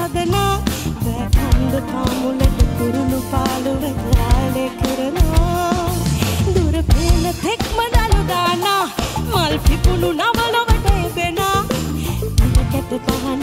සදනෑ වැෑ කන්ද පාමුලට කුරුණු පාළුව යාලෙ කරනවා. දුර පේන තෙක්ම දළුදානා මල් පිපුුණු නවලවට එබෙනා කැත පහන